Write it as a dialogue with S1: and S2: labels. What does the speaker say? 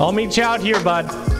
S1: I'll meet you out here, bud.